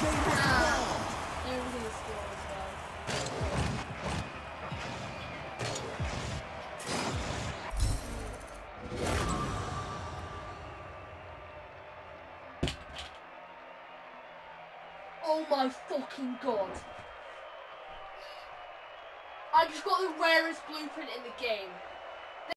Oh my fucking god. I just got the rarest blueprint in the game.